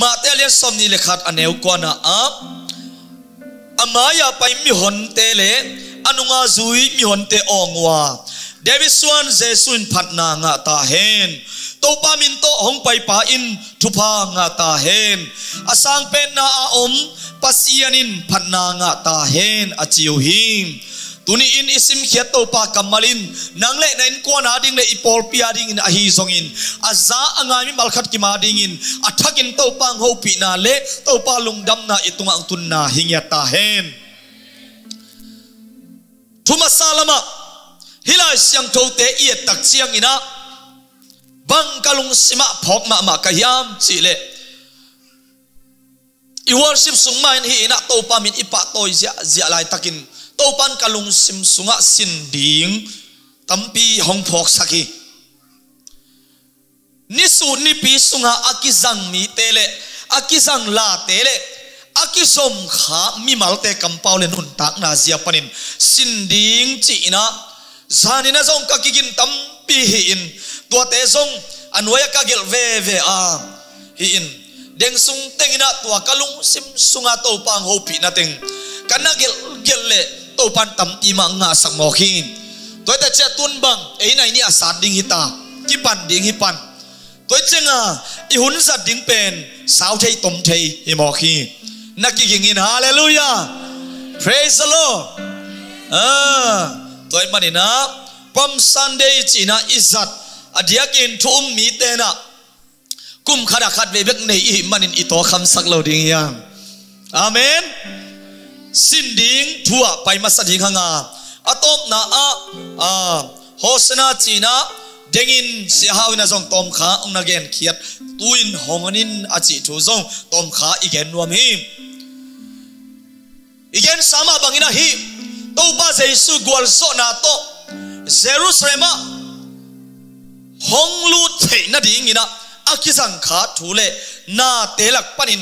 ma te le som ni le khat aneu qua na a amaya pai mi hon te anh anunga zui mi hon te ongwa. David Swan Jesuin phatna nga ta hen. To pa min to hong pai pa in thupa nga ta hen. Asang pen na a om pasianin phatna nga ta hen, a chiu him tuni in isim khiat to pa kamalin. Nang le nain ko na ding le ipol pia ding in ahi song in. Aza anga mi malkhat ki ma ding in. Athakin to pa ho pi na le, to pa lungdam na itunga ang tun na hingya ta hen. Thuma salama, hilai siang to te i tak chiang ina. Bang kalung sima phok ma ma ka chi le. I worship sung main hi ina to pa min ipa toy zia zia lai takin topan kalung sim sunga sin ding, tampi hong phok saki. Ni su ni pi sunga akizang mi tele akizang la tele akizom kha mi malte kampaulen le nun tak na zia panin. Sin ding chi ina zanina zong kakigin tampi hi in. Tua te zong anwaya kagil ve ve a hi in. Deng sung tengina tua kalung sim sunga to pang ho pi na teng. Kana gel gel le to pan tam ti ma nga sak mo khi. Toy ta cha tun bang e nai ni asat ding hita ki pan ding hi pan toy chenga i hun za ding pen sao thei tom thei hi mo khi. Na ki ging in hallelujah! Praise the lord! Ah toy manina pam sunday china izat adiakin thum mi te na kum khada khat ve bek nei i manin i to kham sak lo ding yang amen! Sin ding thua pai ma sa ding hanga atom na a a hosna china dengin si hawina zong à tom kha ong na gen khiat tuin honganin a à chi thu zong tom kha igen nuam à hi igen sama bangina hi. To ba jesu gwal so na to jerusalem hong lu thei na ding ina akizang kha thule na telak panin.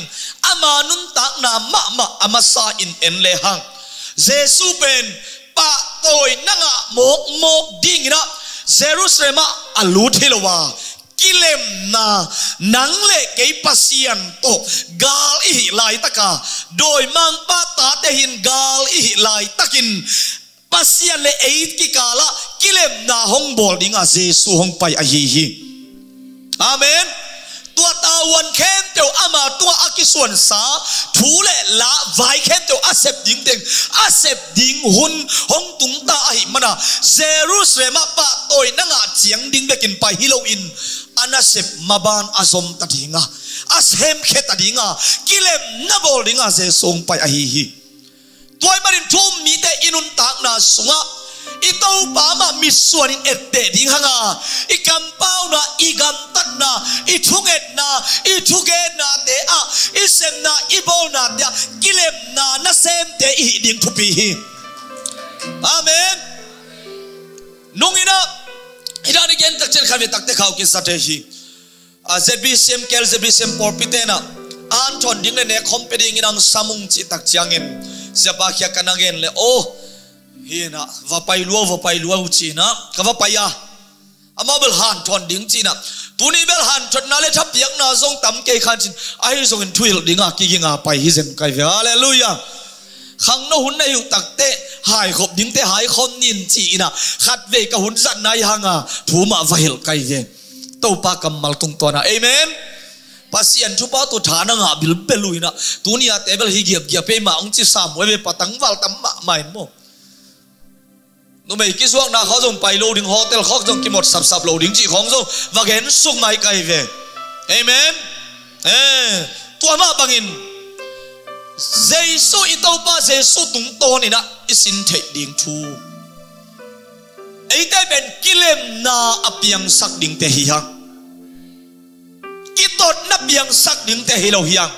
Ama nun tak na ma ma ama sa in en le hang. Jesu ben, pa toy nanga mok mok ding na. Jerusalem alu thilowa kilem na nang le ke pasian to. Gal i lai taka. Doi mang pa ta te hin gal i lai takin. Pasian le eit ki kala. Kilem na hong bol dinga jesu hong pai a hi hi. Amen tua tawan khen teu ama, tua akisuan sa thu le la vai khen teu asep ding ding asep ding hun hong tung ta ai mana jerusalem pa toy nanga chiang ding bekin pa hilo in anasep maban azom ta dinga ashem khet ta dinga kilem na bol dinga je song pai a hi hi. Toy marin thum mi te inun tak na sunga ito pa ma misuanin ette ding hanga ikampaw na, igam tat na ithunget na, ithuget na te a ah, isem na, ibol na dia ah, kilem na na sem te i ding thupi hi. Amen. Nungina ida ni gen tak chen khave tak te khau ki sa te hi. Ah, a zbcm kel zbcm porpitena an thon ding le ne compeding inang samung chi tak chiangin siapa kya kanangen le oh hina va pai luo va pai luo chi na ka va pai ya. Ama bel han thon ding chi na tuni bel han thot na le thap yak na zong tam ke khan chin. Ai zong in thuil ding a ki ginga pai hi zen kai ve. Hallelujah. Khang no hun na yu tak te, hai khop ding te, hai khom nin chi na khat ve ka hun zat nai hanga, thu ma va hel kai ve. To pa kamal tung to na. Amen. Pasian chu pa tu thana nga bil beluina tunia tebel hi giap giap pe ma ong chi sam we patang wal tam ma mai mo nó mấy cái xuống na khó dùng bài lô đứng hotel khó dùng cái một sập sập lô đứng chị khó dùng và ghen sung mai cày về. Amen. Ê, tua mà bằng in Giêsu ito pa số tung to này đã isin thể ding thu ấy tại bên kilem na apiang sắc ding te hi hang kitot na piang sắc ding te hi lo hiang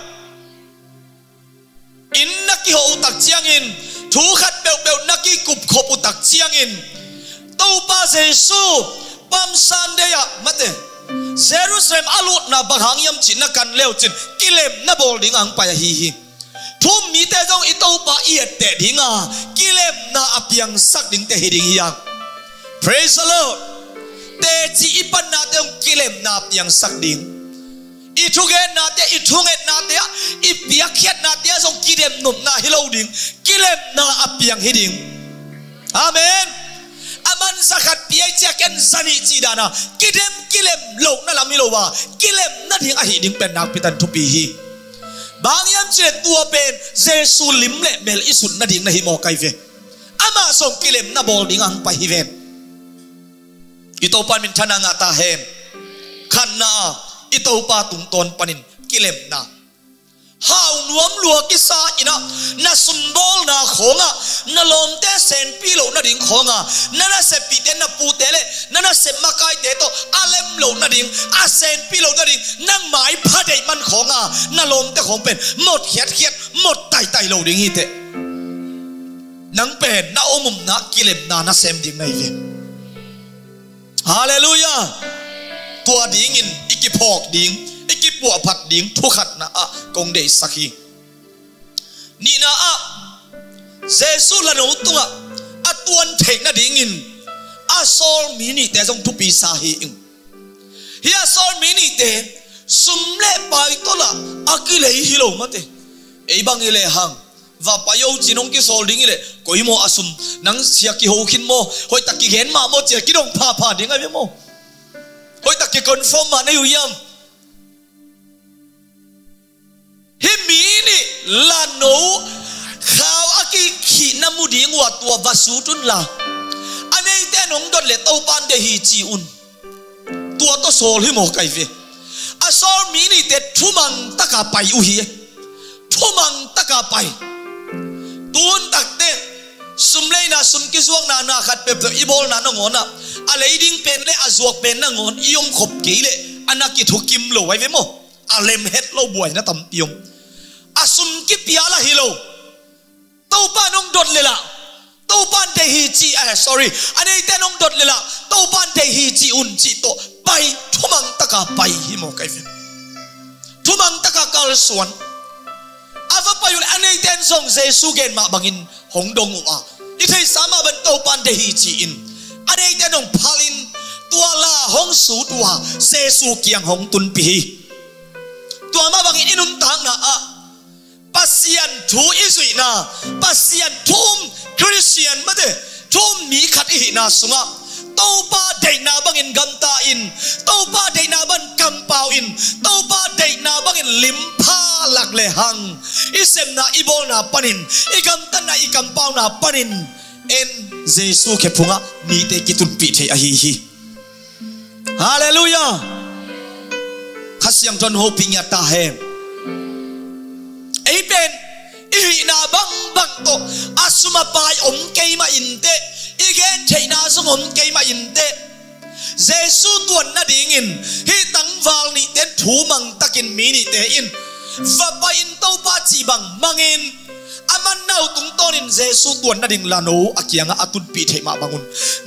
in na ki ho tắc chiang in thu khát bèo bèo nắc kí cụp khổ bù tạc chiang in tàu ba Giêsu bam san đê ạ mất đấy Jerusalem alut na bang hang yam chin na kan leo chin kilem na bol ding ang paya hi hi thum mi te jong i tàu ba i te ding a kilem na apiang sak ding te hi ding hiang praise the lord. te chi ipan na te kilem na apiang sak ding i thu ge na te i thu nge na te i pia khiat na te zong kidem nom na hilo ding. Kilem na apiang hiding. Amen. Aman zakat pia cha ken zani chi dana. Kidem, kilem lo na lam lo wa kilem na ding a hi ding pen nak pitan thu pi hi. Bang yam che tua pen, jesu lim le mel isun na ding na hi mo kai ve. Ama song kilem na bol ding ang pa hi ven ito pan min thana nga ta hen อิตาปาตุงตอนปนินกิเลมนาฮาวนวมลัวกิสาอินะนาสุนบอลนาขงอะนาลมเตเซนปีโลนาดิ่งขงอะนานาเซปิเตนาปูเตเลนานาเซมาไกเตโตอาเลมโลนาดิ่งอาเซนปีโลนาดิ่งนังหมายพระเดมันขงอะนาลมเตของเป็นหมดเขียดเขียดหมดไตไตโลดิงฮีเตนังเป็นนาอมุมนากิเลมนานาเซมดิ่งไงเวฮาเลลูยา tua ding in ikipok ding ikipua phat ding thu khat na a kong dei sakhi ni na a jesu la no tua, a tuan thei na ding in a sol mi ni te jong thu pi sa hi in. Hi a sol mi ni te sum le pai to la akile hi lo mate ei bang ile hang và bây giờ chỉ nông cái số đinh ile coi mo asum nang sia ki ho mo hoi tak ki gen ma mo chia ki dong pa pa ding ai mo hoi tak ki confirm mana yu yam hi mi la no khao aki khi na mu ding wa tua vasu tun la anei te nong dot le tau pan de hi chi un tua to sol hi mo kai ve a sol mi ni te thumang taka pai u hi thumang taka pai tuôn tak sum lei na sum ki zuak na na khat pe pe ibol na na ngona. A leiding pen le, a zuak pen na ngon iom khop ki le anaki thukim lo wai ve mo. A lem het lo buai na tam piong a sum ki pia la hi lo. Tau pa nong dot le la. Tau pan te hi chi eh, a sorry. Ane te nong dot le la. Tau pan te hi chi un chi to. Pai, thumang taka pai hi mo kai ve. Thumang taka kal suan ava payul anei ten song jesu gen ma bangin hong dong wa i thei sama ban to pan de hi chi in. Anei ten ong Palin tua la hong su tua jesu kiang hong tun pi tua ma bangin inun tang na a. Pasian thu izui na. Pasian thum christian made thum mi khat hi na sunga tâu ba đầy na bang in gam in. Tâu ba đầy na ban kam pao in. Tâu ba đầy na bang in lim pha lak le hang isem na ibol na panin. Igam tan na ikam pau na panin. En jesu ke phunga ni te kitun pi the a hi hi. Hallelujah! Khasiang ton hoping ya ta he ihi na bang bang to asuma pai om kei ma inte igen chaina sung om kei ma inte jesu tuan na ding in hi tang wal ni ten thu mang takin mi ni te in. Va pa in to pa chi bang mangin aman nau tung tonin jesu tuan na ding la no akianga atun pi the ma bangun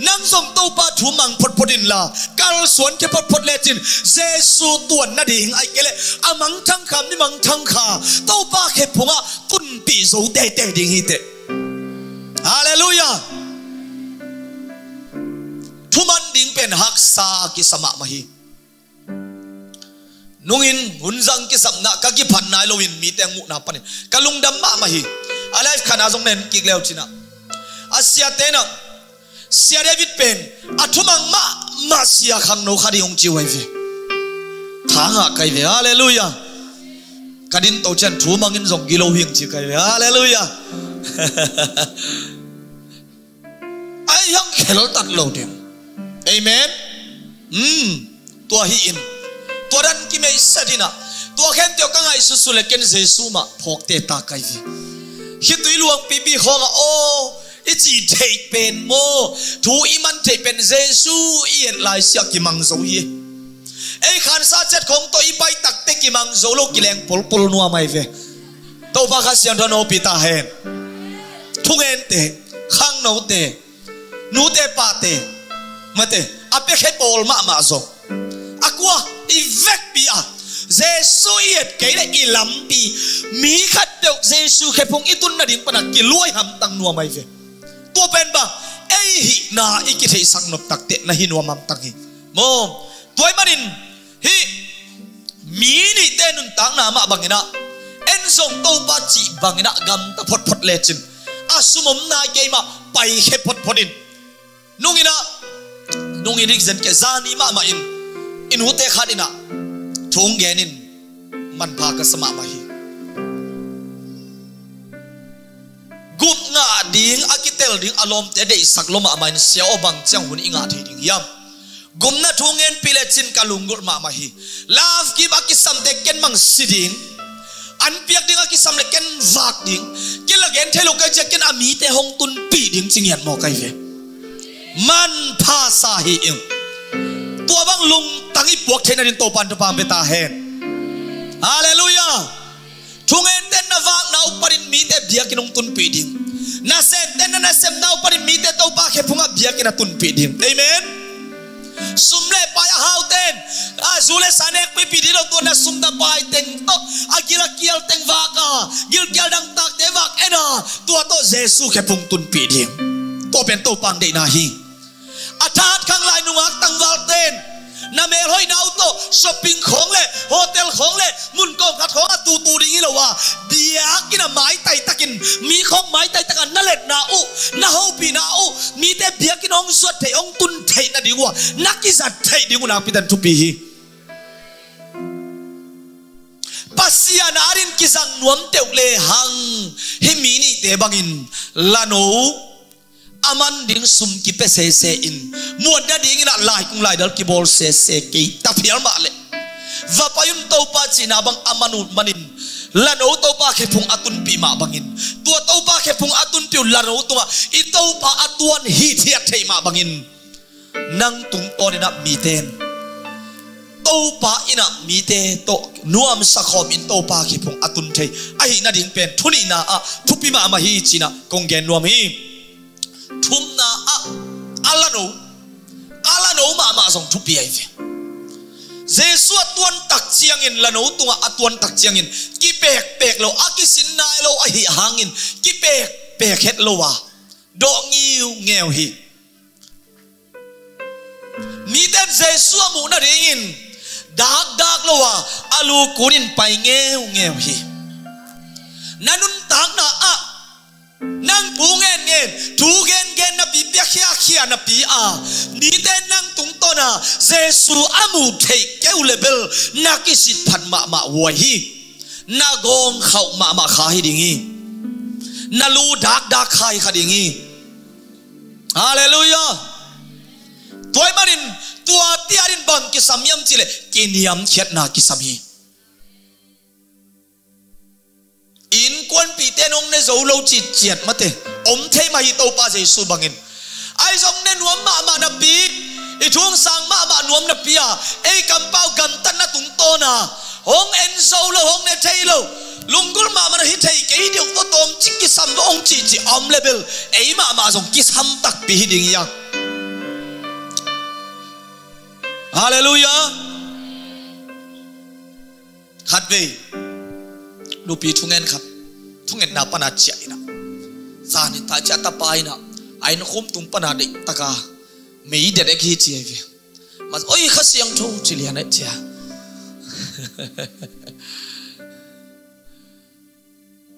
nang som to pa thu mang phot photin la kal suan ke phot phot le chin jesu tuan na ding ai kele amang thang kham ni mang thang kha to pa khe phunga kun pi zo te te ding hi te hallelujah thuman ding pen hak sa ki sama mahi nungin hunjang ki samna ka ki phan nai loin mi teng mu na panin kalung dam ma mahi alive khana jong nen ki gleu china asia tena sia david pen. Athumang ma ma sia khang no khari ong chi wai ve. Thanga kai ve, hallelujah. Kadin to chen thu mangin jong gilo hing chi kai ve, hallelujah. Ai yang khel tak lo dem amen. Hmm tua hi in tua ki me sadina tua khen teo ka ngai su su le ken jesu ma phok te ta kai vi. Hi tui luang pi bi ho o i chi thei pen mo, thu i man thei pen jesu ien lai sia ki mang zo hi ei, khan sa chet khong to i bai tak te ki mang zo lo ki leng pol pol nuwa mai ve. To ba kha sian thano pi ta hen thung en te, khang no te, nu te pa te mate ape khe pol ma ma zo akwa i vek pi a Giêsu yết cái này i lắm pi mi khát được Giêsu khe phong itun na ding pana ki luai ham tang nuo mai về, tua pen ba ai hi na i ki thấy sang nộp tắc tệ na hi nuo mam tang hi mo mà manin hi mi ni tên nun tang na ma bangina en song to pa chi bangina gam ta phot phot le chin asumom na ke ma pai Nung phot photin nung nungin rik zen cái zani ma ma in in hute khadina thong genin, man pha ka sama ma hi gup nga ding, akitel ding, alom te dei saklom ma main sia obang chang hun inga the ding, yam. Gumna thungen pile chin kalungur ma ma hi love ki ba ki sam te ken mang siding an piak ding ki sam le ken vak ding. Kila gen thelo ka je ken ami te hong tun pi ding ching yan mo kai ve. Man pha sa hi ing tua bang lung tangi puak thena din to pan to pam beta hen hallelujah thungen ten na vak na uparin mi te bia kinong tun pi ding na sen ten na sem na uparin mi te to pa khe phunga bia kina tun pi ding amen. Sumle pa ya hau ten a zule sanek pi pi di lo na sum da pai teng tok agila kial teng vaka. Gil kial dang tak te vak ena. Tua to jesu khe phung tun pi ding to pen to pang de na hi athat khang lai nuak tang wal ten นาเมลห้อยนาวโตช้อปปิ้งของเล่โฮเทลของเล่มุนกองกัดของตูตูดิ่งนี่ละว่าเบียกินอะไม้ไตตะกิน มีของไม้ไตตะกันนั่นแหละนาอุนาฮาปีนาอุมีแต่เบียกินองสวดเทองตุนเทนั่ดีกว่านักกิจัดเทดีกว่านักพิจันทุปีปัสยานารินกิจังนวมเตวเลหังเฮมีนี่เตบังอินลานู aman ding sum ki pe se se in. Muan da ding ina lai, kung lai dal ki bol se se ki. Ta phial ma le. Va payun to pa chi na bang amanu manin. Lano to pa ke phung atun pi ma bangin tua to pa ke phung atun pi lano to ma i to pa atuan hi thia thei ma bangin nang tung to na mi ten to pa ina mi te. To nuam sa khom in to pa ke phung atun thei. Ai na ding pen thuni na a. Thupi ma ma hi china kong gen nuam hi thum na a, ala no ala no ma ma song thupi ai ve Jesu atuan tak chiang in lano tunga atuan tak chiang in. Ki pek pek lo aki sin nai lo a hi hangin ki pek pek het lo wa à. do ngiu nghèo hi ni ten Jesu mu na ringin dak dak lo wa alu kurin pai nghèo nghèo hi nanun tak na a nang pungen ngen tu gen ge pia na pi a. Ni te nang tung to na. Jesu amu thei keu level na ki sit phan ma ma wa hi. Na gong khau ma ma kha hi dingi na lu dak dak khai kha dingi hallelujah. Toy marin tua tiarin bang ki samyam chile kiniam khet na ki sami in kon pi te nong ne zo lâu chi chiat mà thế ông thế ma hi tàu pa jesu bangin ai dòng nên nuông mà mà đập pi ít thuông sang mà mà nuông đập pi à? Ai cầm bao gần tân na tung to na à? hong en sâu lo hong ne thấy lùng lungul mà mà hít thấy cái điều có tôm chính cái sam và ông chỉ chỉ om level ấy mà mà dòng cái sam tắc pi hít ding yang Hallelujah. Khát về nụ pi thung en khát. Thung en na pa na chạy na zan ta chạy ta pai na ai nó khom tung pana de taka mấy đứa đấy khi chi ve mà ôi khách siang thu chỉ liền đấy chả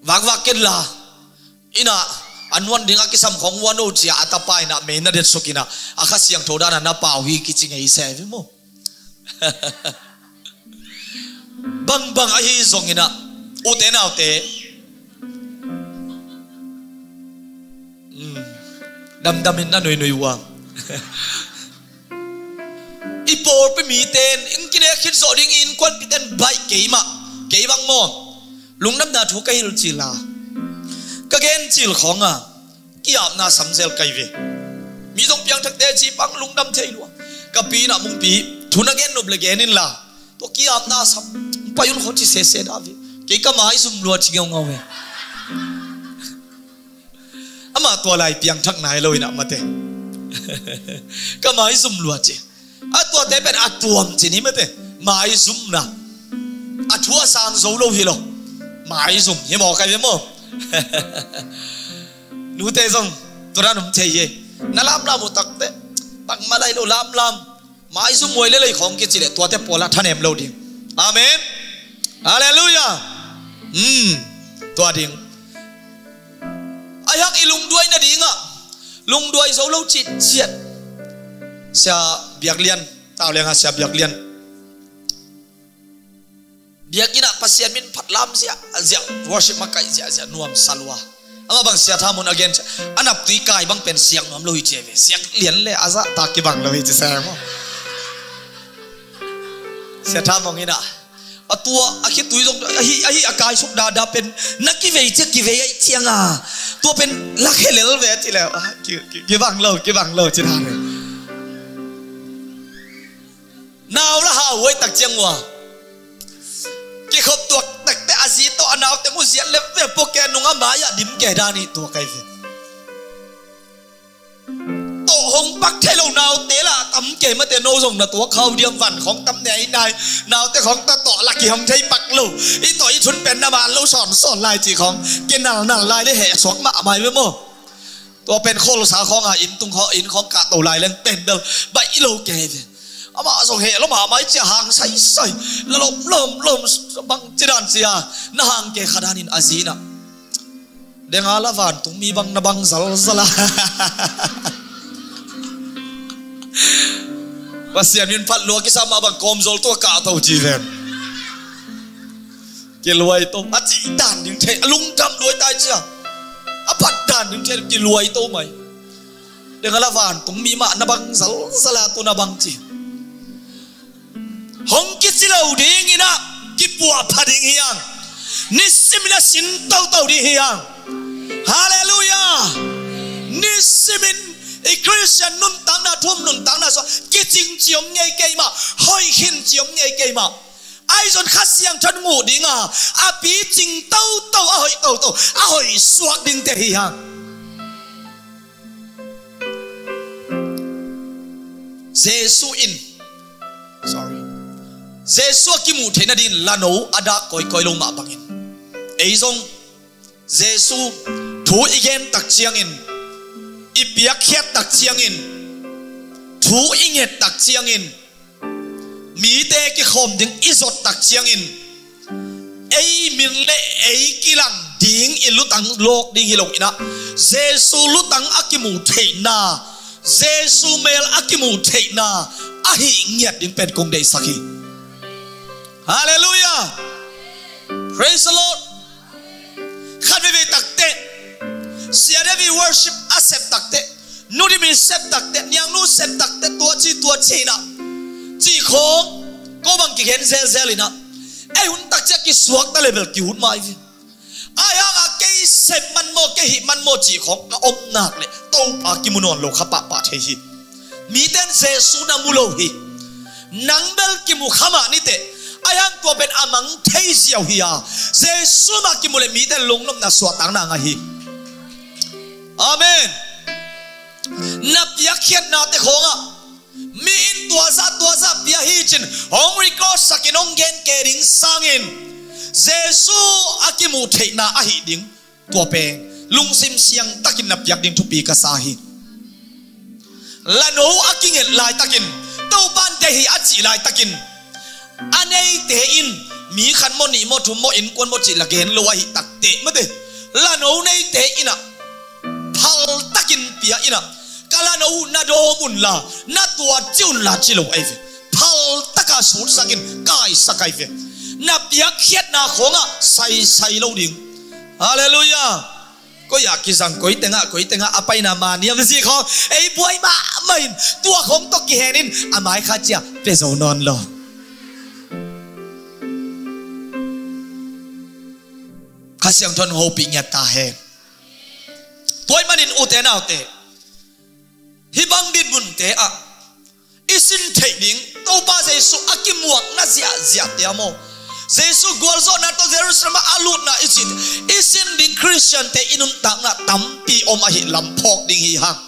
vạc vạc kết là. À Ina anwan cái kisam khong wano chia atapai na mena à khách sokina akha đó thoda na na pawi kichinga ise vi mu, bang bang ahi zongina na autte mm ừ damdamin na noy noy wang ipor pe mi ten anh kia khit zo điện in quan bị kwat pi ten bai keima keiwang mo lungnam na thu kai rul chila ka gen ngà, kia kiap na sắm samsel kai về, mi dong piang thak te chi pang lungnam thei lu ka pi na mung pi nãy gen nob le gen in la to kia kiap na sam payun khot chi se se da ve ke ka mai sum lu chi ngau ngau ve ama tua lại piang này lôi nè mà thế. Cái máy zoom luôn chỉ à tua thế bên à tuam ní mà thế. Máy zoom nè à thua sang dấu lâu hi lo máy zoom hi cái gì mò. Nu xong tôi đã nằm chơi gì nó làm làm một tắc thế. Tắc mà lại lo làm làm. Máy zoom mồi lấy lấy không cái chỉ để tua thế pola thân em lâu đi. Amen. Hallelujah. Um tua ding ai hak đuôi nó na dinga lung đuôi zo lâu chit chiat. Sia biak lian. Tao liang sia biak lian. Biak ina pasian min patlam sia zia. Worship makai zia zia nuam salwa. Ama bang sia thamun again. Anap tui kai bang pen siang nuam lâu hi cheve siang liền le aza ta ki bang lo hi che sa mo. Sia thamong ina atua akhi tui dong ahi ahi akai suk da da pen nakki ve che ki ve ai chiang a tua pen lak helel ve ti le ki ki bang lo ki bang lo chi tha ne nào là hào với tạc chiang wa ki khop tuak tak te azi to anaw te mu zian le ve po ke nunga ma ya dim ke da ni to kai ve หงปักเทลนาวเตละตำเกมาเตโนส่งนะตัวเขาเดียมวันของตำไหนนายนาวแต่ของตะต่อลักกี่หงใช้ปักลูอีต่ออีชุนเป็นนาบานลูสอนสอนลายจีของเกณฑ์นาหนาลายได้แห่สองมาหม่เว้โมตัวเป็นโคลสาของอาอินตุงขออินของกะตัวลายเล่นเต็นเดิมใบโลเกเอามาส่งเหตุแล้วมาไม่จะห่างใส่ใส่แล้วลมลมลมบังจีดันเสียนาห่างเกขดานินอาซีนะเด้งอาละวานตุงมีบังนบังสัลสลา và xem nhân phát lúa, cái sao mà bằng com dầu tua cả tàu chỉ rèn cái lùi tôi bắt chỉ đàn những thế à, lung trăm lùi tai chưa? À bắt đàn những thế, cái lùi tôi mày. Đừng là vàn cũng mi mạ na bằng sáu sáu là tôi na bằng chỉ. Hong cái xí lâu đi nghe na cái bùa phát đi hiang ni sim na sin tàu tàu đi hiang hallelujah! Ni simin i christian nun tang na thum nun tang na so ki ching chiom ngay ke ma hoi hin chiom ngay ke ma ai zon khát siang chân ngủ đi ngà? A pi ching tau tau a hoi tau tau a hoi suak ding te hiang Jesus in. Sorry. Giêsu ki mu thena din lano ada koi koi lo ma bangin ei zong Jesus thu igen tak chiang in biak khiat tak chiang in thu inget tak chiang in mi te ki khom ding izot tak chiang in ei min le ei kilang ding ilutang lok ding hilong ina Giêsu lutang akimu theina Giêsu mel akimu theina ahi ngiat ding pen kong dei sakhi Hallelujah. Praise the Lord. Sia de vi worship, accept takte. Nu di mi sep takte. Niang nu sep takte tua chi tua chi na. Chi khong. Ko bang ki hen zel zel ina. Ai hun tak cha ki suak ta level ki hun mai vi. Ai ang a, ke sep man mo, ke hi man mo chi khong a om nak le. Tau pa ki munon lo khapa pa the hi. Mi ten se su na mulo hi. Nang bel ki mu khama ni te ayang tua ben amang thei siao hi a jesu ma ki mule mi te lung lom na swa tang na nga hi amen. Na pia khian na te khonga. Mi in tua za tua za, pia hi chin. Hong ri ko sakin ong gen ke ring sangin jesu akimu thei na a hi ding. Tua pe, lung sim siang takin nap yak ding thupi ka sahi lano aking lai takin tau ban te hi achi lai takin anei te in. Mi khan mo ni mo thum mo in kon mo chi la gen lo hi tak te ma de. La no nei te ina phal takin pia ina. Kala no na do mun la na tua chun la chilo ai ve phal taka sur sakin kai sakai ve na pia khiet na khonga à, sai sai lo ding hallelujah. Có dạ nhà kia rằng có tiếng ạ có apai na mà niệm gì không ấy buổi mà tua không to kỳ hẹn in à mãi khá non lo khá xem thôn hô bị ta hẹn toy manin u te nau te bang din bun te a. Isin thei ding, to ba jesu akimuak na zia zia te amo. Jesu golzo na to jerusalem alut na isin isin ding christian te inun tak na tampi om a lampok ding hi hang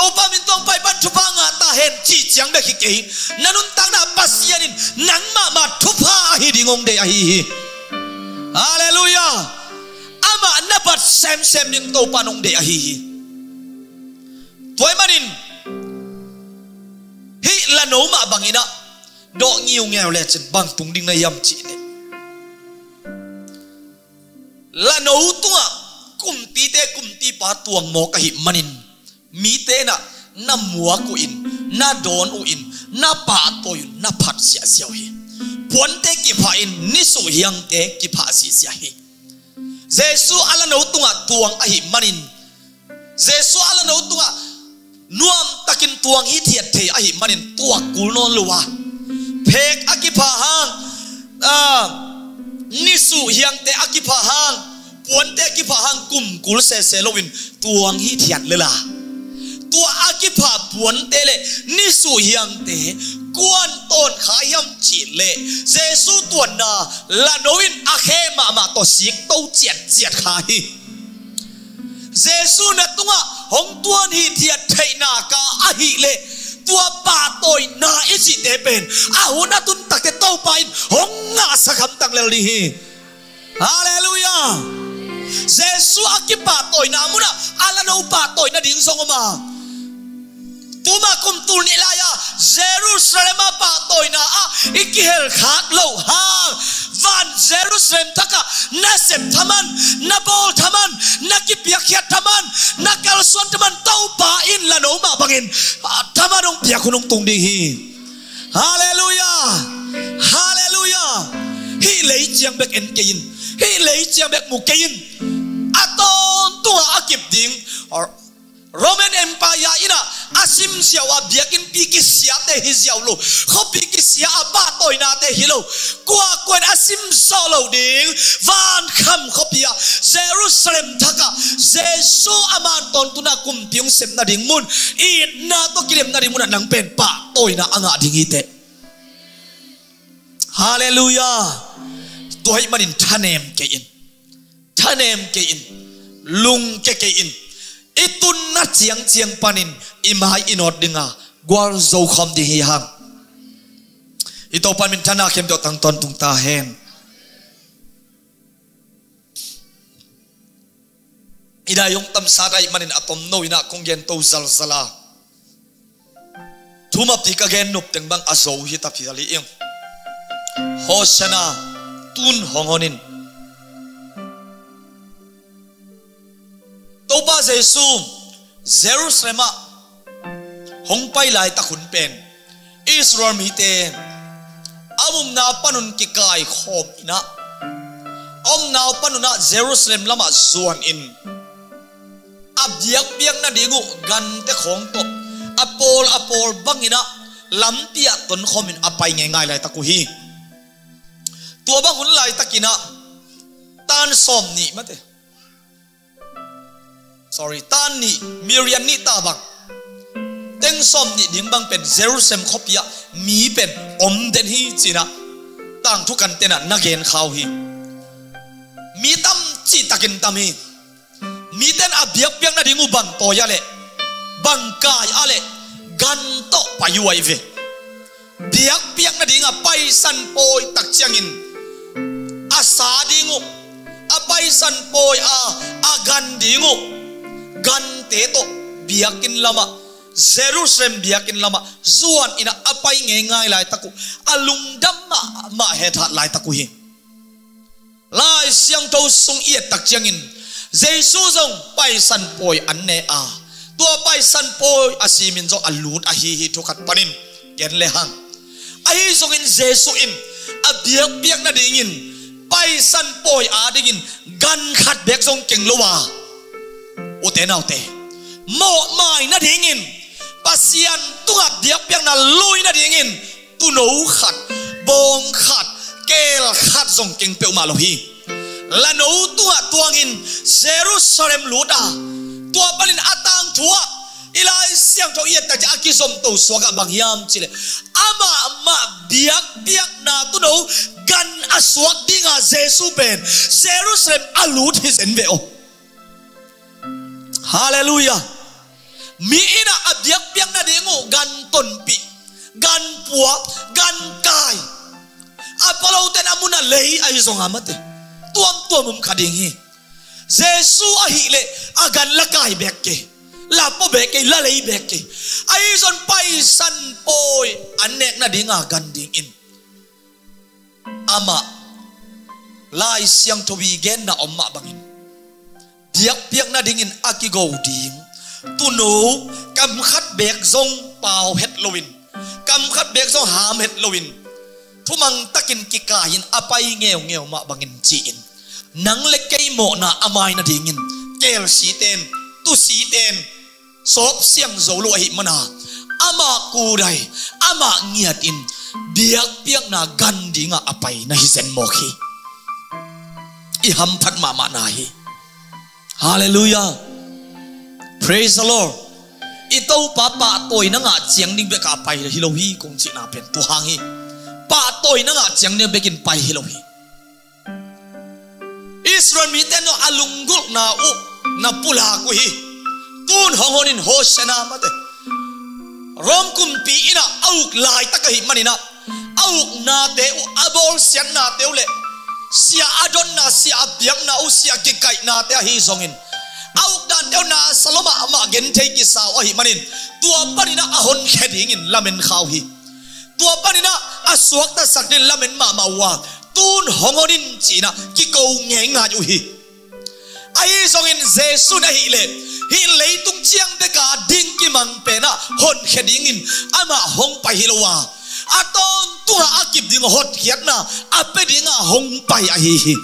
Opa min tong pai ban thupa nga ta hen chi chiang be ki nanun tak na pasianin nang ma ma thupa hi dingong de a hi hi. Hallelujah. Ama nabat sem sem những to panong de ahi. Tuay manin. Hi lano ma bangina. độ nhiều nghèo lẹ chân bằng tung đinh này yam chị này là nấu tung ti te kum ti pa tuang mo ka hi manin mi te na na mua ku in na don u in na pa to in na phat sia sia hi puan te ki pha in ni su hiang te ki pha si sia hi jesu ala no tunga tuang a hi manin jesu ala no tunga nuam takin tuang hi thiat the a hi manin tua kul non luwa phek akipa hang a ni su hiang te akipa hang puan te akipa hang kum kul se se lowin tuang hi thiat le la tua akipa puan te le ni su hiang te quan tôn khá yam chỉ lệ. Giêsu tuần nà là nói a khe mà mà to siết tâu chẹt chẹt khai. Giêsu nà tung à hong tuan hi thiệt thầy nà ca a hi lệ. Tua ba tôi na ít gì để bền, a hu na tun tak te tâu pain hong nga sa tang tak lel đi. Hi Hallelujah. Giêsu a ki ba tôi na muna ala no ba tôi na ding song ma tuma kum tu ni laya Jerusalem pa toy na a. Ikihel khak lo ha van Jerusalem taka. Na sem thaman, na bol thaman, na kipiak hiat thaman, na kalsuan thaman, tau pa in la no ma bangin. Tamarong ong piak tung di hi. Hallelujah. Hallelujah. Hi lei chiang bek en kein hi lei chiang bek mu kein aton tua akip ding. Or Roman Empire ina asim siya wa biakin piki siya te hiziaw lo ko piki siya aba toy na te hilo kwa kwen asim solo ding. Van kham ko pia Jerusalem thaka. Jesu aman ton tuna kumpiong sem na ding mun. It na to kilem na ding mun nang pen pa toy na anga ding ite Hallelujah. Tuhay manin tanem ke in. Tanem ke in. Lung ke ke in. Itun na chiang chiang panin. Imai inot dinga gwal zo khom di hi ito pan min thana kem tang ton tung ta hen ida yung tam sarai manin atom no ina kong gen to zal zala. Thuma pi ka gen nup teng bang azo hi ta hoshana tun hongonin ตัวบ้าเจซูเซรุสเล็มหงไปหลายตะขุนเป็นอิสราเอลมีเตอามุมนาปนุนกิกายขอบนะอมนาวปนุนะเซรุสเลมละมาจวนอินอับเยียกเบียงนาดีกุกันเตของตบอโปลอโปลบังอินะลำเตียตนคอมินอไปง่ายๆเลยตะกุฮีตัวบังหุนไหลตะกินะตานสอมนี่มาเต sorry ตานนี่มิเรียนนี่ตาบังเต็งสมนี่ดิ่งบังเป็นเยรูซาเล็มคบยะมีเป็นอมเดนฮีจีนะต่างทุกันเตนะนักเกนข้าวฮีมีตั้มจีตะกินตั้มฮีมีเตนอาเบียกเบียงนะดิ่งูบังโตยะเละบังกายอะเละกันโตปายุไอเวเบียบเบียงนะดิ่งอะไปสันโปยตักเชียงอินอาสาดิ่งูอาไปสันโปยอาอากันดิ่งู te to biakin lama. Jerusalem biakin lama. Zuan ina apai nge ngai lai taku. Alung dam ma ma he lại lai taku hi. Lai siang to sung ie tak changin Jesu zong pai san poi an ne a. Tua pai san poi asimin zo alut a hi hi to khat panin. Gen le hang. A hi zong in Jesu in a biak biak na dingin. Pai san poi a dingin. Gan khat bek zong keng lowa u te nau te mo mai na dingin pasian tunga diak piang na lui na dingin tu no khat bong khat kel khat zong king pe ma lo hi. La no tua tuang in Jerusalem luda tua palin atang tua ilai siang to yet ta aki som to swaga bang yam chile ama ama biak biak na tu no gan aswak dinga Jesu ben Jerusalem alut his enveo hallelujah mi ina abiak biak na dengo, gan tonpi, gan puwa gan kai. Apalo ten amuna lei ay zong amate tuam tuam um kading hi Jesu ahile agan lakay bekke. La po be ke la lei be ke ai zon pai san poi, anek na dinga gan ding in ama, lai siang to bi gen na omma bangin. Diak piak na dingin, aki go ding tu no cầm khát bẹt zong pau hết lowin cầm khát bẹt zong ham hết lowin thu mang takin cả kain apai nghèo mà bằng bangin chi in nắng le cây mộ na amai na điên in kêu xí ten tu si ten xiang dấu lụa hị mà na ama cù đầy ama nghiệt in biếc biếc na gan dinga apai na hi zen mo khi i ham phát mà mà na hi. Hallelujah praise the lord. Ito pa pa toy na nga chiang ding be ka pai hi lo hi, kong chi na pen tu hang hi. Pa toy na nga chiang ne bekin pai hi lo hi. Israel mi ten no alunggul na u, na pula ku hi. Tun hongonin hosana mate rom kum pi ina, auk lai takahi manina auk na te u, abol sian na te ule sia adon na, sia biang na u, sia kikai na te hi zongin auk dan deu na, saloma ama gen te ki sa ahi manin. Tua panina ahon kheding hingin lamen khaw hi. Tua panina asuak ta saknin lamen ma ma wa tun hongonin china ki ko nge nga yu hi. Ai zongin jesu na hi le hi leitung chiang de ka ding ki mang pe na hon kheding hingin ama hong pa hi lo wa aton tua akip ding hot hiat na ape ding a hong pai a hi hi.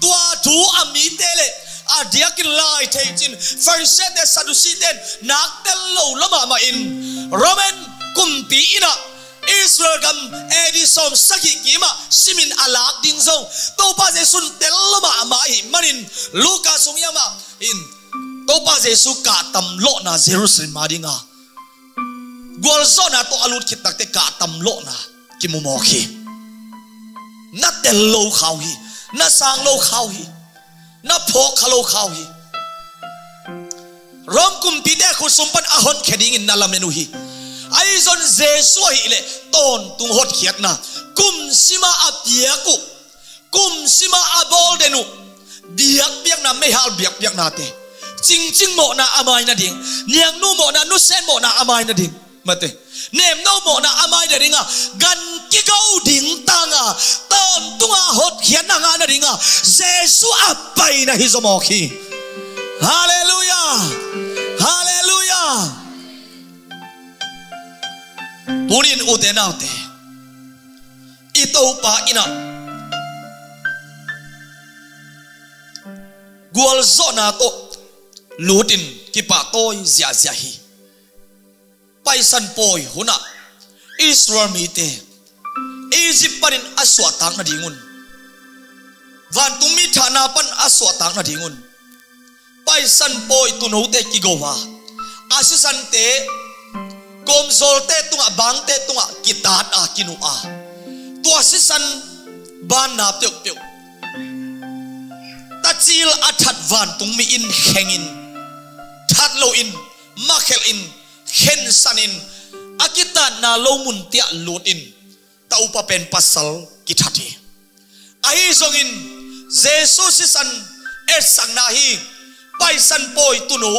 Tua thu ami tele a diakin lai thei chin. Farse de sadusi den nak tel lo lama ma in. Roman kumpi ina. Israel gam edi som saki kima simin alak ding zong. To pa je sun tel lama ma hi manin. Luka sung yama in. To pa je su ka tam lo na Jerusalem ma dinga. Gwal zo na to alut khit te ka tam lo na ki mu mo khi. Na tel lo khaw hi. Na sang lo khaw hi. Na pho khalo khaw hi rom kum ti de khu sumpan ahon kheding in nalamenu hi ai zon jesu hi le ton tung hot khiat na kum sima apiaku kum sima abol denu biak biak na me hal biak biak na te ching ching mo na amai na ding niang nu mo na nu sen mo na amai na ding mate nem no mo na amai na ringa. Gan ki go ding tanga. Ton tunga hot khian na nga na ringa. Jesu apai na khi hallelujah. Hallelujah. Tunin u te nau te. Ito pa ina. Gual zo na to. Lutin ki pa toy zia zia hi paisan poi huna. Israel mi te Egypt panin aswa tang na dingun. Van tumi thana pan aswa tang na dingun. Paisan poi tu no te ki gowa asisan te kom zol te tunga bang te tunga kitat a kinu a tu asisan ban na pyok pyok ta chil athat van tung mi in hengin. That lo in makhel in khen sanin akita na lo mun tia lut in tau pa pen pasal kithati ahi zongin jesus sisan esang na hi paisan poi tuno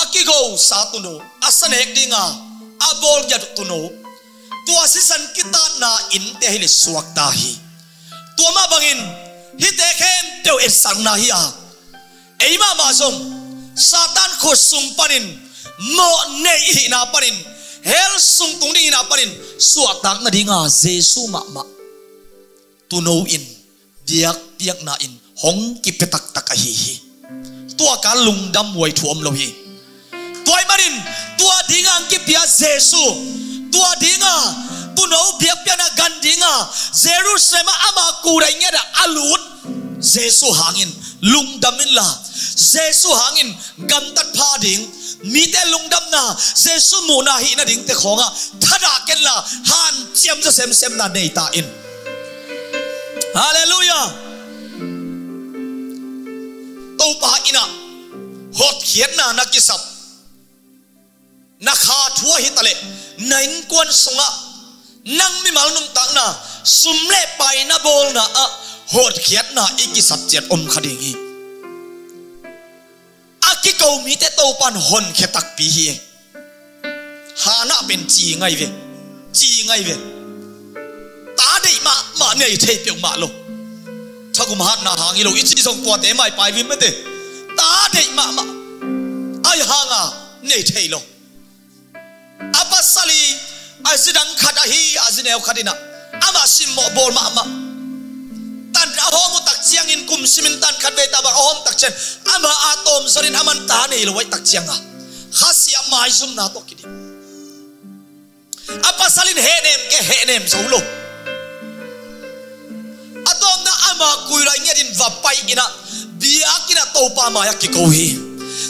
akigo sa tuno asan ek dinga, abol ya tuno tua sisan kita na in te hili suak tahi. Tua ma bangin hi te khem teu esang na hi a. Eima ma zong, satan ko sung panin mo nei hi na panin hel sung tung ding na panin suak tak na dinga jesu ma ma tu no in. Biak biak na in. Hong ki petak tak hi hi tua ka lung dam wai thuam lo hi tuai marin tua dinga ang ki pia jesu tua dinga tu no biak pia na gan dinga jerusalem ama kurai nya da alut jesu hangin lung damin la jesu hangin gam tat pha ding มีแต่ลุงดำนาเจสุมูนาฮีนาดิงแต่ของอะถ้าด่ากันละฮันเจียมจะเซมเซมนาเนตาอินฮาเลลูยาตูวปาอินะหดเขียนนานักกิสับนักขาทัวฮิตะเลนันกวนสงะนังมีมาลุงตังนาสุมเล่ไปนาโบลนะอะหดเขียนนาอีกิสับเจ็ดอมคดีงี้ aki cầu mi te tàu pan hồn khẽ tắc pi hi hà na bên chi ngay về chi ngay về. Ta đây mà mà này thế biểu mà luôn cha cũng hát na hàng ilo ít chỉ song tua tế mai bài vi mất thế ta đây mà mà ai hàng à này thấy luôn apa sali ai sedang kata hi azine khadina ama sim mo bol ma ma ahom tak chiang in kum simin tan khat ve ta tak chen ama atom zorin aman ta nei wai tak chiang a khasia mai zum na to kidi. Apa salin he nem ke he nem lo atom na ama kuira ngedin va pai ina biakina to pa ma ya ki ko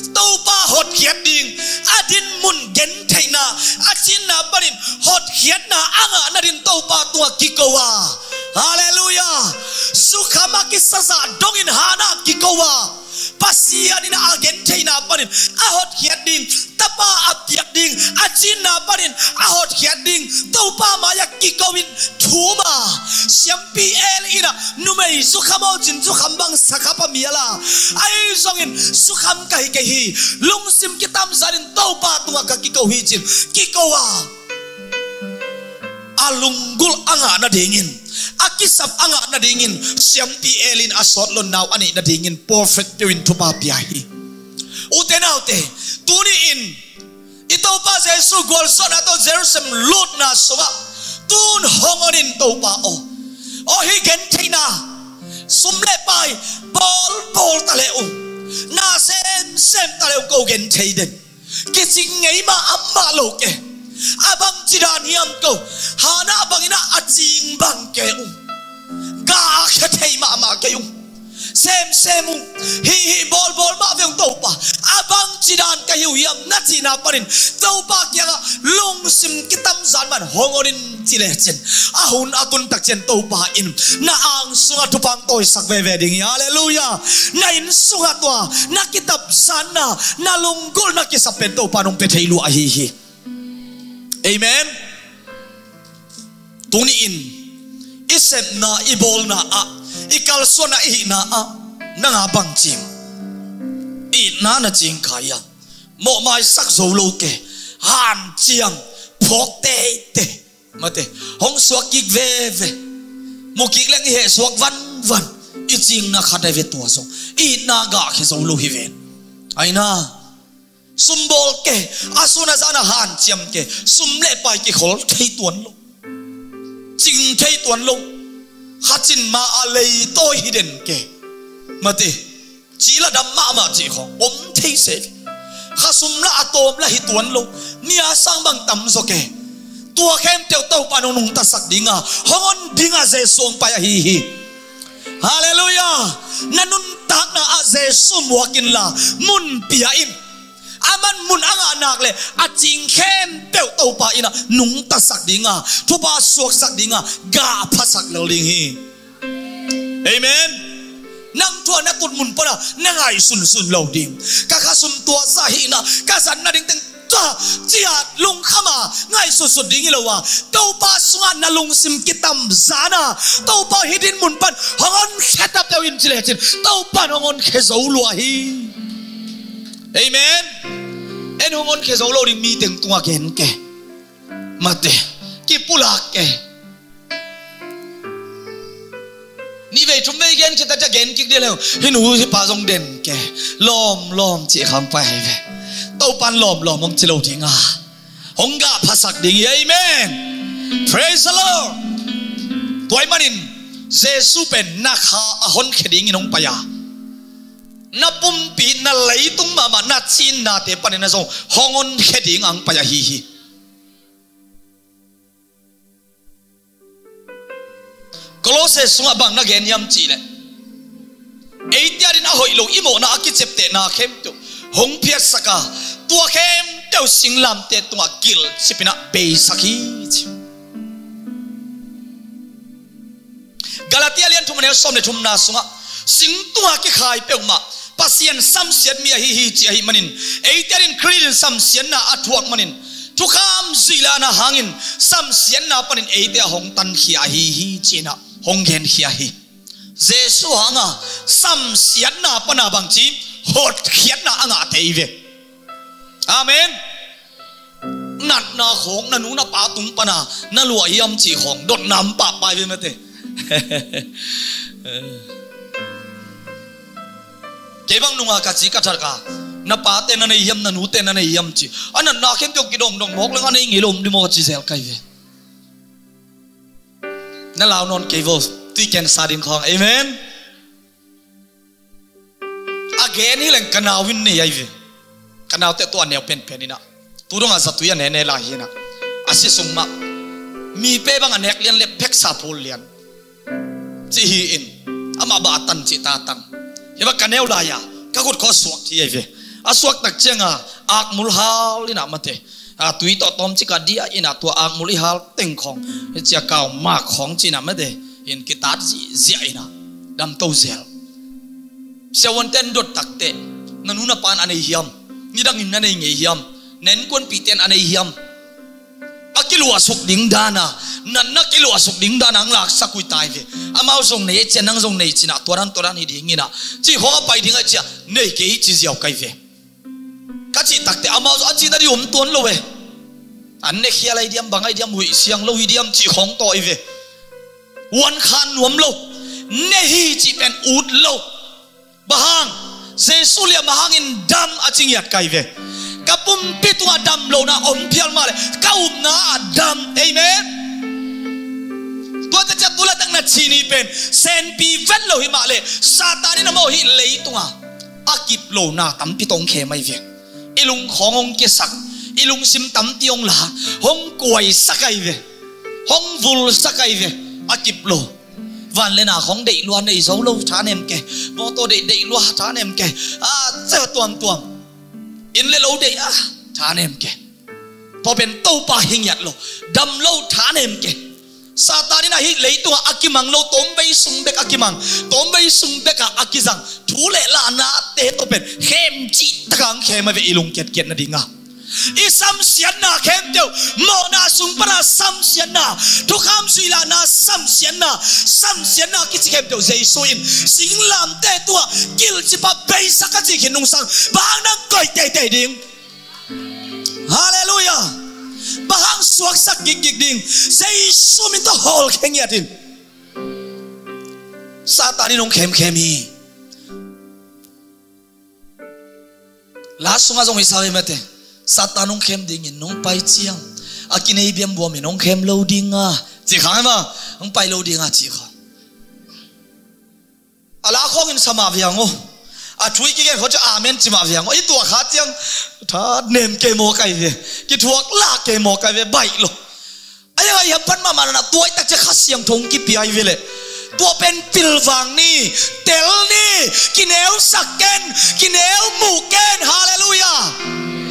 hi to pa hot khiat ding. Adin mun gen thaina achin na hot khiat na. Anga na din to pa tua ki ko wa hallelujah. Sukhama ki saza dongin hana ki pasia din pasian ina ahot khiat ding tapa apiak ding achin na ahot khiat ding topa pa ki ko thuma. Siam pl ina, numei, sukhamo jin, sukham bang miala. Ai zongin, sukham kai kai hi lung kitam zarin topa tunga ka ki ko hi chin ki ko wa alunggul anga na dingin. Akisap anga na dingin. Siam pi elin asot lon naw ani na dingin. Perfect tuin tupa piyahi ute na ute. Tuni in. Ito pa Jesu gol na to Jerusalem lot na suwa tun hongonin to pa o. O hi gen tina sumle pai. Bol bol tale u na sem sem tale ko gen den kising ngay ma amma lo ke abang chidan hiam ko hana abang ina aching bang ke u ga khe thei ma ma ke u sem semu. Hi hi bol bol ma veng to pa. Abang chidan ka hiu hiam na chi na parin. To pa kya long sim kitam zan man hongorin chile chen ahun atun tak chen to pa in. Na ang sunga tupang toy sak ve ve ding. Hallelujah. Na in sunga to na kitab sana na. Lunggol na kisapen to pa nong petheilu a hi hi amen. Tuni in. Isep na ibol na a. Ikal so na i na a. Na nga bang chim i na na ching kaya mo mai sak zo lo ke. Han chiang. Phok te te. Mate hong suak kik ve ve. Mo kik lang he suak van van. I ching na khát ve tua so i na ga khe zo lo hi ven ai sum sumbol ke asuna zana han chiam ke. Sum le pai ke khol thei tuan lo. Ching thei tuan lo. Hachin ma a lei to hiden ke. Mà chỉ là đam ma mà chỉ khó ôm thei se. Kha sum la atom la hi tuan lo. Nia sang bang tam zo ke. Tua khem teu tau pa nong nong ta sak dinga hongon dinga je song pa hi hi. Hallelujah. Nanun tak na a je sum wakin la. Mun pia in. Aman mun anga anak le a ching khem teu tau pa ina nung ta sak dinga thu pa suak sak dinga ga pha sak lo ling hi amen nang tua na tut mun para na ngai sun sun lo ding ka kha sum tua sa hi na ka san na ding teng ta chia lung khama ngai su su ding lo wa to pa sunga na lung sim kitam zana to pa hidin mun pan hongon khetap teu in chile chin to pa hongon khe zo lo hi เอเมนเอ็นหงอนเคโซโลดิมีถึงตัวเกนแกมาเตกิปุลากแกนี่เวชุมเวเกนจะดแต่จะเกนกิกเดียวให้หนูที่ป่าทรงเด่นแกล้อมล้อมเจียคำไปเวต้าปันล้อมล้อมมอมเจโลทิงาหงกาภาษักดิ่งเอเมน praise the Lord ตัวไอ้มันินเจสุเป็นนาคาอหอนเขดิงนงปยา na lei tung ma ma na chin na te panin na zo. Hongon kheding ang paya hi hi. Colossus sunga bang na gen yam chi le. Eitia din a hoi lo imo na aki chep te na khem tu. Hong phia saka, tua khem teu sing lam te tunga gil chipina be saki chi. Galatia lian thum ne som ne thum sunga. Sing tua ki khai pe ma pasien sam sian mi hi hi chi hi manin. Eiterin din sam sian na athuak manin. Thukam zila na hangin. Sam sian na panin. Eite hong tan hi hi hi chi na. Hong gen hi hi Jesu hanga. Sam sian na pana bang chi. Hot khian na anga teive, ve amen. Nat na khong na nu na pa tung pa na na lua yam chi khong. Dot nam pa pa ve mate. kebang nunga ka chi ka thar na pa te na nei yam, na nu te na nei yam chi. Ana na khem tok ki dom dom, mok lang ani ngilom di mo chi sel kai ve. Na lao non ke vo, ti ken sa din khong. Amen. Again hi leng kanao win ne ai ve. Kanao te to anel pen pen ina. Turong a zatu ya ne ne la hi na. Asi sung ma. Mi pe bang anek lian le pek sa pol lian. Chi hi in. Ama ba tan chi ta tang he ba la ya. Ka gut ko suak thi ve. A suak tak chenga ak mul hal ina mate à tùy tọ tom chỉ cả dia ina à tua ang hal teng khong. E chỉ cao ma khong chỉ nằm đấy in cái tát gì gì ina. Đam tâu zel. Se ten dot takte nanuna pan ane hiam. Ni in ane nge hiam. Nen kon pi ane hiam akilua suk ding dana nan na kilu suk ding dana ang lak sakui tai ve amao zong nei chen nang zong nei china toran toran hi ding ina chi ho pai ding a cha nei ke chi ziaw kai ve ka chi takte amao zo chi na ri um ton lo ve an ne khia lai diam bangai diam hui siang lo hi diam chi khong to i ve wan khan nuam lo ne hi chi pen ut lo bahang Jesu lia mahangin dam aching yat kai ve kapum pitu dam lo na om pial male. Kaum na adam. Amen. Tua cha chat tula tang na chini pen. Sen pi vel lo hi male satani na mo hi lei tunga. Akip lo na tam pi tong khe mai vi, ilung khongong ke sak. Ilung sim tam tiong la. Hong kuai sakai ve. Hong vul sakai ve. Akip lo. Van lên à không đẩy luôn đẩy giấu lâu chán em kể mô tôi đẩy đẩy luôn chán em kể à ah, giờ tuồng tuồng in le lâu de à ah, chán em ke po bên tàu pa hing yat lo đâm lâu chán em ta Satan na hi lấy tua akimang lo tom bay sung bek akimang. Tom bay sung bek akizang. Thu le la na te to pen hem chi takang khem ve ilung ket ket na dinga isam sian na khem teu mo na sung para sam sian na. Tu kham sui la na sam sian na. Sam sian na ki chi khem teu zai su in sing lam te tua. Kil chi pa bei sa ka chi khin nung sang. Bang nang koi te te ding. Hallelujah. Ba hang suak sak gig gig ding. Zai su min to hol kheng ya tin satani nong khem khem hi. Khemi la sunga zong isawe mate. satan nong khem ding in nong pai chiang akine biam bo mi nong khem lo ding a chi khang ma nong pai lo ding a chi kha ala khong in sama viango a thui ki ge ho cha amen chi ma viango i tua kha chiang tha nem ke mo kai ve ki thuak la ke mo kai ve bai lo aya ya pan ma ma na tuai tak cha kha siang thong ki pi ai ve le ตัวเป็นปิลวังนี่เตลนี่กินเอลสักเกนกินเอลหมูเกนฮาเลลูยา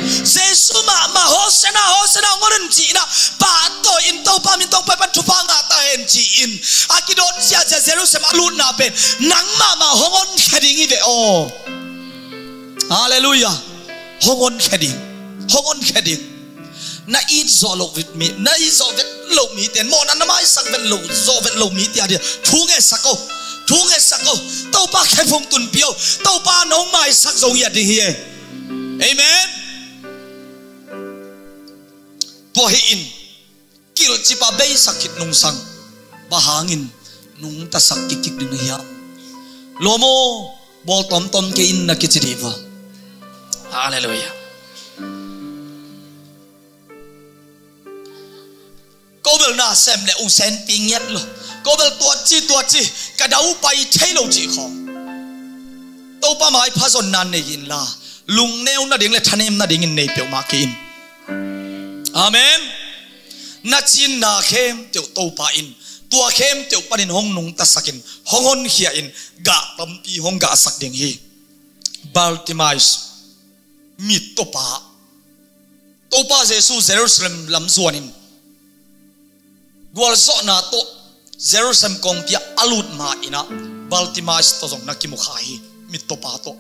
Yesu ma ma hosana hosana ngoren chi na pa to in to pa min to pa pan thupa nga ta en chi in akidon sia ja Jerusalem alun na pen nang ma ma hongon khading ve o hallelujah. Hongon khading hongon khading na eat zo lo vit mi na eat zo vet lo mi ten mo na na mai sak vet lo zo vet lo mi tia dia thu nge sako thu nge sako tàu pa khai phong tun pio tàu pa nong mai sak zo ya di hi amen po in kil chi bay sakit nung sang bahangin nung tasak kikik kik din hiya lomo, bol tom tom ke in na kichiriva hallelujah. Cô bel na xem le u sen ping yet lo. Cô bel tua chi tua chi ka dau pai thei lo chi kho. To pa mai pha son nan ne yin la. Lung neu na ding le thanem na ding in nei pe ma ke in amen. Na chin na khem teu to pa in. Tua khem teu panin hong nung ta sakin. Hongon hia in. Ga pampi hong ga sak ding hi. Baltimais mit to pa. To pa jesu jerusalem lam zuanin gwal zo na to jerusalem kong pia alut ma ina. Baltimais to zong nakimukha hi. Mit to pa to.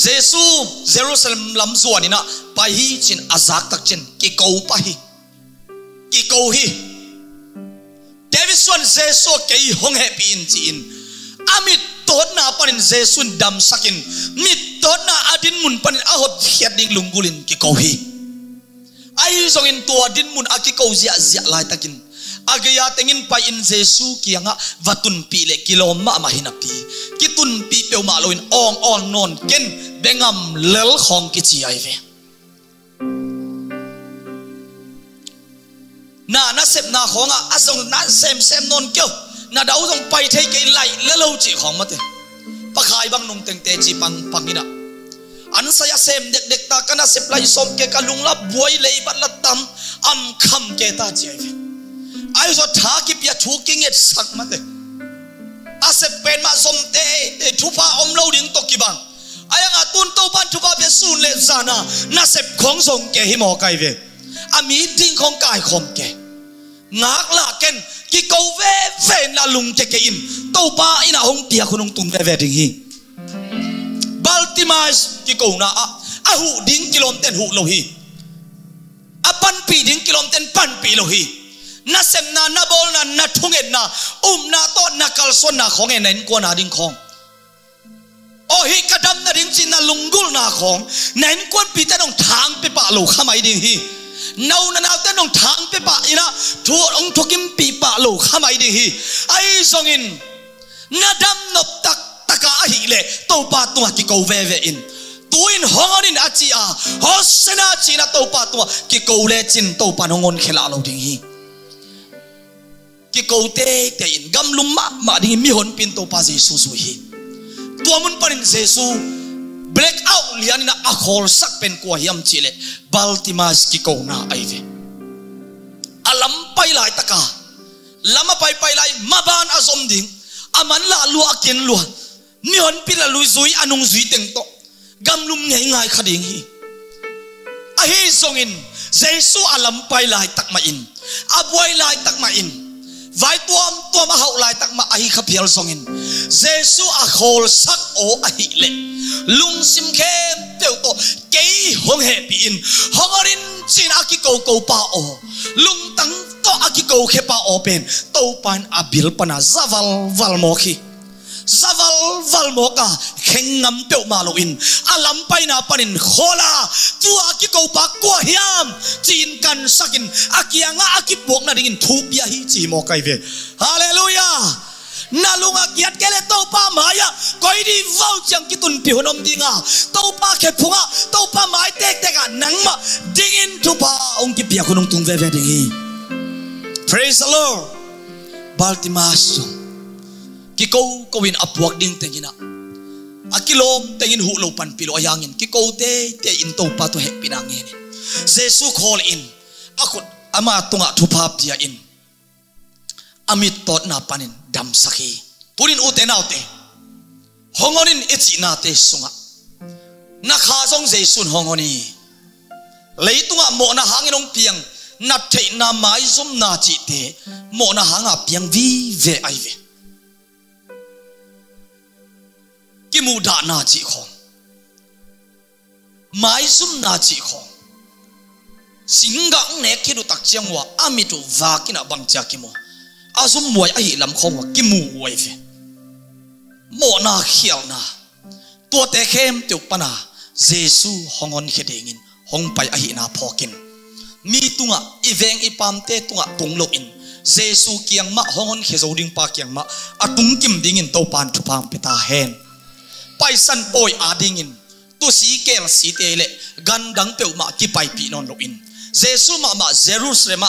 Jesus, Jerusalem lam zuan ina pa hi chin azak tak chin ki ko pa hi ki ko hi David suan Jesu ke hong he pi in chin amit tot na panin Jesus dam sakin mit tot na adin mun panin ahot hiat ding lungulin ki ko hi ai zong in tua din mun aki ko zia zia lai takin agaya tengin pa in jesu kianga vatun pi le kiloma ma hinapi kitun pi pe ma loin ong on non ken, bengam lel khong ki chi ai ve. Na na sep na khonga asong na sem sem non kyo. Na dau dong pai thei ke lai lelo chi khong ma pa pakhai bang nong teng te chi pang pangina an saya sem dek dek ta kana sep lai som ke kalung la buai lei bat la tam, am kham ke ta chi ai ve ai zo tha ki pia thu king et sak ma te a pen ma som te te thu pa om lo ding to ki bang ai nga tun to ban thu pa pe sun le zana na sep khong song ke hi mo kai ve a ding khong kai khom ke ngak la ken ki ko ve ve na lung te ke in to pa ina hong pia khunung tum ve ve ding hi. Baltimore ki ko na a a hu ding kilom ten hu lo hi. A pan pi ding kilom ten pan pi lo hi. Na sem na na bol na na thung et na um na to na kal son na khong en en ko na ding khong o hi kadam na ding chin na lungul na khong nen kon pi ta dong thang pe pa lo khamai ding hi nau na nau ta dong thang pe pa ina thu ong thokim pi pa lo khamai ding hi ai song in na dam nop tak taka hi le to pa tu ki ko ve ve in tuin hongonin achi a hosena chi na to pa tu ki ko le chin to pa nongon khela lo ding hi ki ko te te in gam lum ma ma ding mi hon pin to pa jesu su hi tua mun panin jesu black out lian na a khol sak pen ko hiam chile baltimas ki ko na ai ve alam pai lai taka lama pai pai lai maban azom ding aman la lu akin lu ni hon pila lu zui anung zui teng to. Gam lum ngai ngai khading hi a hi songin jesu alam pai lai tak ma in. Abuai lai tak ma in vai tuam tuam a hậu lại tak ma ahi khapial songin jesu a khol sak o ahi le lung sim khe teu to ke hong he pi in. Hongarin chin aki ko ko pa o lung tang to aki ko khe pa o pen to pan abil pana zaval, val mo khi zaval val moka kheng ngam pe ma lo in. Alam paina panin khola. Tu aki ko pa ko hiam. Chin kan sakin akianga aki bok na dingin thu bia hi chi mo kai ve. Hallelujah! Nalunga kiat kele to pa maya koi di vau chang kitun pi honom dinga to pa ke phunga to pa mai tek tek a. Nang ma. Dingin tu pa. Ong ki pia khunung tung ve ve dingi praise the lord. Baltimas ki ko ko win apuak ding tengina akilom tengin hu lo pan pilo ayangin ki ko te te in to pa to he pinangin jesu call in. Akut ama tunga thu pap dia in. Amit tot na panin dam sakhi purin ute na ute hongonin e ichi na te sunga. Na kha jong jesu hongoni leitunga mo na hanginong piang. Na thei na mai zum na chi te. Mo na hanga piang vi ve ai ve. กิมูดานาจีของไม้ซุมนาจีของสิงกังเนคิดูตักเจียงว่าอามิตุวากินะบังจากิโมอาซุมมวยไอลำคงว่ากิมูไวเฟโมนาเขียวนาตัวเตเข้มติวปนาเจซูฮองอนเขดิงินฮองไปไอนาพอกินมีตุงะอีเวงอีปามเตตุงะตุงโลกินเจซูเกียงมะฮองอนเขโจดิงปาเกียงมะอาตุงกิมดิงินโตปานทุพามเปตาเฮน san poi adingin. Tu si kel si te le gan dang pe ma ki pai pi non lo in. Jesu ma ma jerusalem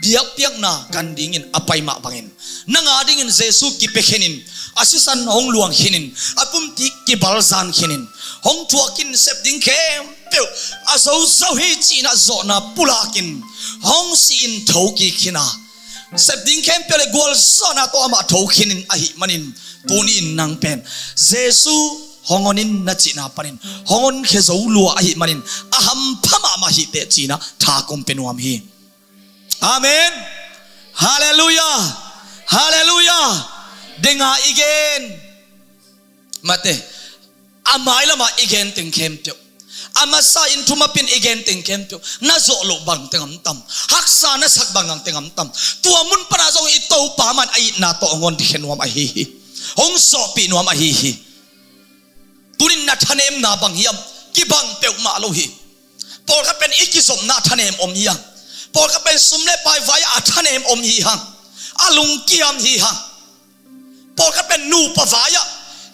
biak piak na gan dingin apai ma bangin. Nanga dingin jesu ki pekenin, asisan hong luang hinin apum ti ki balzan hinin. Hong tuakin sep ding ke peu azo zo hi china zo na pulakin hong si in thoki khina. Sep ding kem pe le gol zo na to ma thokhinin ahi manin tunin nang pen. Jesu hongonin na china panin hongon khe zo lua ahi manin aham phama ma hi te china tha kom penuam hi amen hallelujah hallelujah denga igen mate amai lama igen ting kem tyo ama sa in thuma pin igen ting kem tyo na zo lo bang tengam tam haksa na sak bangang tengam tam tua mun para zong ito pa man ai na to ngon di khenwam ai hi hong so pi nuam a hi hi tunin na thanem na bang hiam ki bang pe ma lo hi. Por ka pen ikizom na thanem om hiya por ka pen sumle pai vai a thanem om hi hang. Alung kiam hi hang. Por ka pen nu pa vaya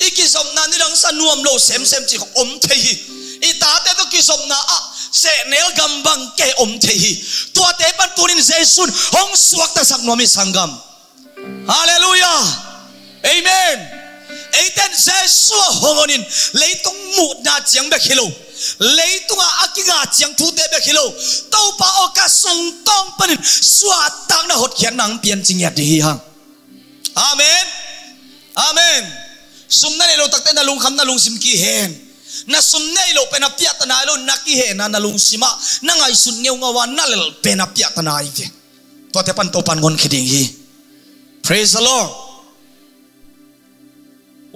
ikizom na nilang sa nuam lo sem sem chi om the hi. I ta te to kizom na a, se nel gambang ke om the hi. To te pan tunin jesun hong suak ta sak nomi sangam hallelujah. Amen eiten jesu hongonin leitung mu na chiang be khilo leitung a à akinga chiang thu te be khilo to pa o ka sung tong panin suat tang na hot khian nang pian ching ya di hang amen. Amen. Sumna ne lo takte na lung kham na lung sim ki hen na sumne lo pe na piat ta na lo na ki he na na lung sima na ngai sun ngeu ngawa na le pe na piat ta na i ke to te pan to pan gon khiding hi. Praise the lord.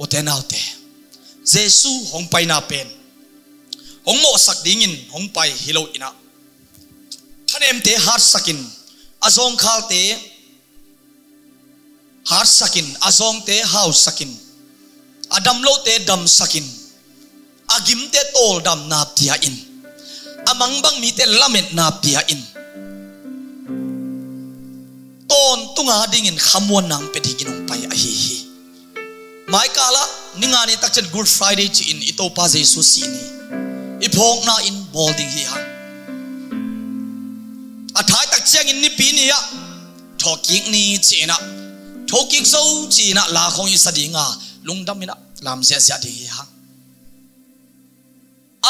O te te. Jesu hong pai na pen. Hong mo sak dingin hong pai hilo ina. Thanem te har sakin azong khal te. Har sakin azong te hau sakin. Adam lo te dam sakin. Agim te tol dam na pia in. Amang bang mi te lamet na pia in. Ton tunga dingin khamuan nang pe digin ong pai a hi hi mai kala ninga ni takchen good friday chi in, ito pa Jesus si ni iphok na in bolding hi ha. Athai tak chiang in ni pi ni ya. Thoking ni chi na. Thoking so chi na, la khong i sadinga lungdam ina lam sia sia di hi ha.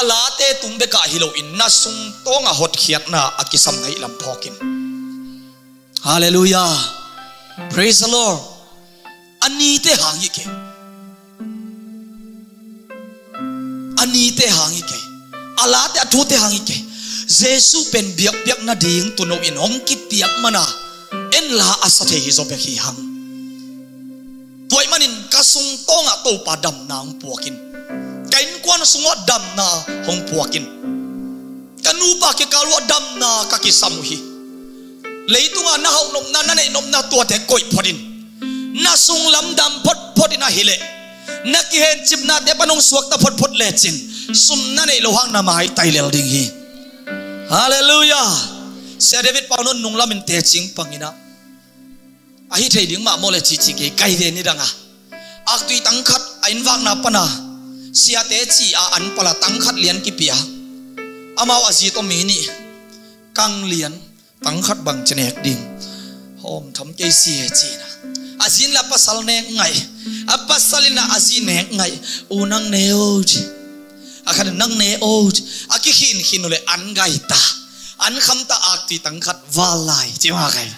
Ala te tum be ka hilo in, na sung tonga hot khiat na, akisam ngai lam phokin. Hallelujah. Praise the lord. Ani te hangi ke. Ani te hangi ke. Ala te athu te hangi ke. Jesu pen biak biak na ding tu no in hong ki piak mana. En la asathe hi zo pe hi hang. Tuai manin kasung tonga to padam nang puakin. Kain kwan sungo dam na hong puakin. Kanu pa ke kalwa dam na ka ki samuhi leitunga na hau nom na na nei nom na tua te koi phodin na sung lam dam phot phodina hile นักเห็นจิบนาเดปนงสวกตะพดพดเลจินสุนนันในโลวังนามาให้ไตเลดิ่งฮีฮาเลลูยาเซเดวิดปาวนุนนุงลามินเตจิงปังอินะอาฮิเทดิ่งมาโมเลจิจิเกไกเดนิดังอะอักตุยตังคัดอินวังนาปนาเสียเตจีอาอันปลาตังคัดเลียนกิเปีาอามาวอาจิตมีนีกังเลียนตังคัดบังเจเนกดิ่งโฮมทำใจเสียจีนะ azin la pasal ne ngai. A pasalina azin ne ngai? Unang ne o chi akhan nang ne o a ki hin hin le an gai ta. An kham ta ak ti tang khat walai. Chi ma kai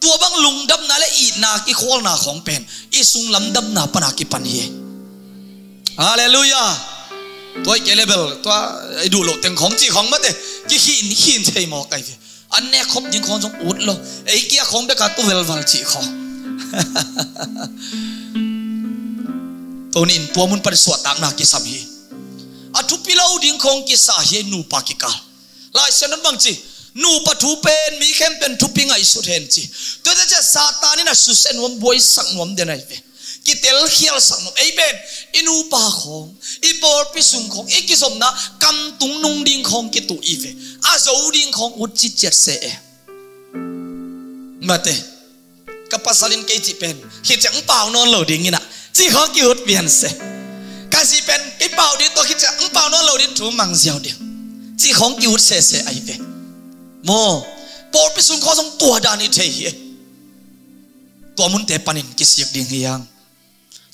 tua bang lung dam na le i na ki khol na khong pen. I sung lam dam na pana ki pan hi hallelujah. Tôi cái level tôi đủ lộ tiếng không chỉ không mất đấy cái hin hin thấy mò cái gì anh nè không những con trong út lo ấy kia không biết cả tôi vel vel chỉ khó tôi nín tôi muốn bắt suat tang na cái อันนี้ยคบยิงคนสงอุดลงไอ้เกียของเด็กตัวเวลวัลจีขอตัวนี้ตัวมันเป็นสวดตามนากิสามีอัทุพิลาวดิ้งคงกิสาเฮนูปากิกาลายเสนนันบางจีนูปะทูเป็นมีเข้มเป็นทุพิงไอสุดเห็นจีตัวจะซาตานี่นะสุเซนวมบวยสังวมเดนไอเว กิเตลเขียลสังนกไอเบนอินูปาของอีบอลพิสุงของอีกิสมนะกำตุงนุงดิงของกิตุอีเวอาโจดิงของอุจิเจเสเอมาเตกับปัสลินเกจิเป็นคิดจังเปล่านอนเหลดิงินะจีขอกิวดเวียนเสกาสิเป็นกิเปล่าดิตัวคิดจังเปล่านอนเหลดิถูมังเสียวเดียวจีของกิวดเสเสไอเวโมปอดพิสุงขอสงตัวดานิเทียตัวมุนเตปันินกิเสียกดิงยัง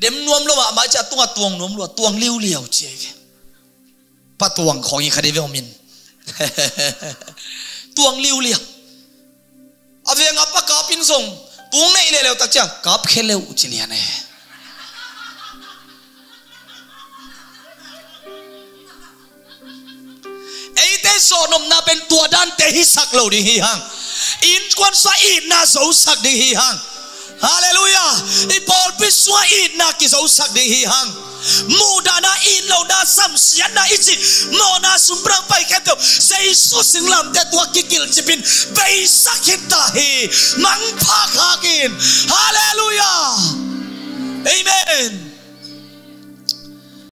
เดมนวมละว่ามาจะตัวตวงนวมลัวตวงเลี้ยวเลี้ยวเจ๊ปะตวงของอีคดีเวลมินตวงเลี้ยวเลี้ยวอาเวงับปะกาปินส่งตวงไม่เลยเลวตักจ้ากาบเคเลวจิเนียเน่ไอ้เตโซนมนาเป็นตัวดันเตหิสักเหล่านี้ฮังอินควนสะอินนาโซสักดีฮัง Haleluya. Paul biswa it na kisausak dihihang. Muda na ilaw na samsiyan na iji. Mo na sumbrang pay kento. Sa Isus ang lam tetwa kikil jipin. Baisak hitahi. Mangpakakin. Haleluya. Amen.